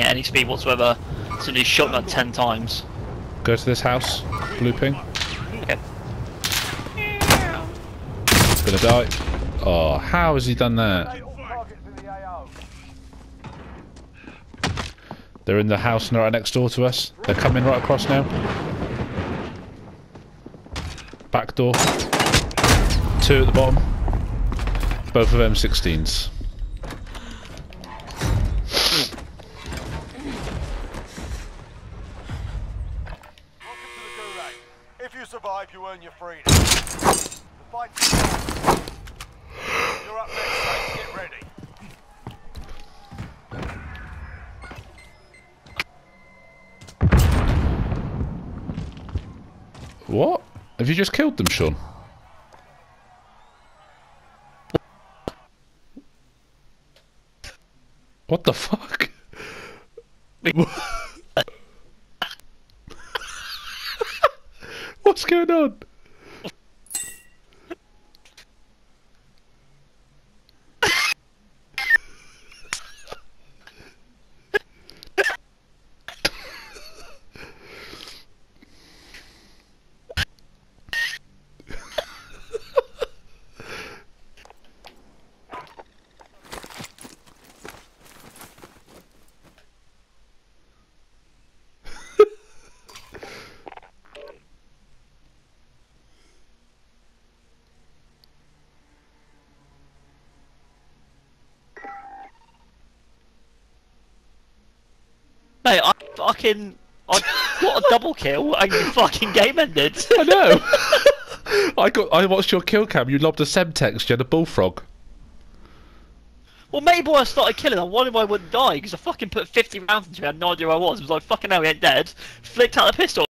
at any speed whatsoever. Simply shot that 10 times. Go to this house, blue ping. Okay. Gonna die. Oh, how has he done that? They're in the house and they're right next door to us. They're coming right across now. Back door. Two at the bottom. Both of M16s. If you survive, you earn your freedom. The fight's You're up next, mate. Get ready. What? Have you just killed them, Sean? What the fuck? What's going on? Mate, I fucking I got a double kill and the fucking game ended. I know. I got. I watched your kill cam. You lobbed a semtex. You had a bullfrog. well, maybe before I started killing, I wondered why I wouldn't die because I fucking put 50 rounds into me. I had no idea where I was. It was like fucking hell, he ain't dead. Flicked out the pistol.